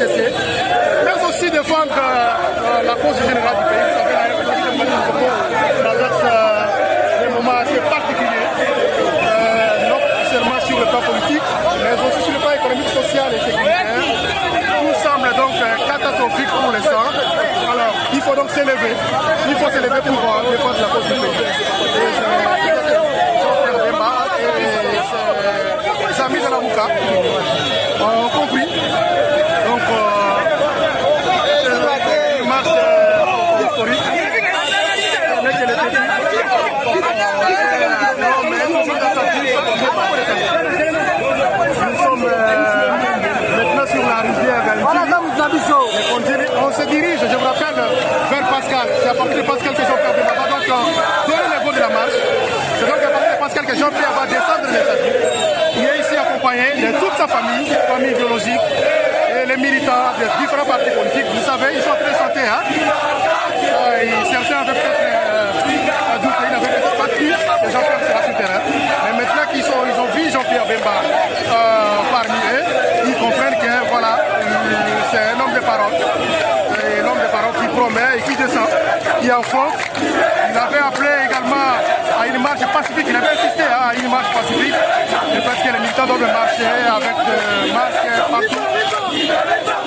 mais aussi défendre euh, euh, la cause générale du pays. Vous savez, la des moments assez particuliers, euh, non seulement sur le plan politique, mais aussi sur le plan économique, social et sécuritaire. Tout semble donc catastrophique pour l'instant. Alors, il faut donc s'élever. Il faut s'élever pour défendre la cause du pays. Nous sommes euh, maintenant sur la rivière Galitier. On, on se dirige, je vous rappelle, vers Pascal. C'est à partir de Pascal que Jean-Pierre Bemba va donc euh, donner le go de la marche. C'est donc à partir de Pascal que Jean-Pierre va descendre les habits. Il est ici accompagné de toute sa famille, famille biologique, et les militants de différents partis politiques. Vous savez, ils sont très santé. Hein. Ah, parole. Et l'homme de parole qui promet et qui descend, qui en fond. Il avait appelé également à une marche pacifique, il avait insisté hein, à une marche pacifique. Le fait que les militants doivent marcher avec des masques partout.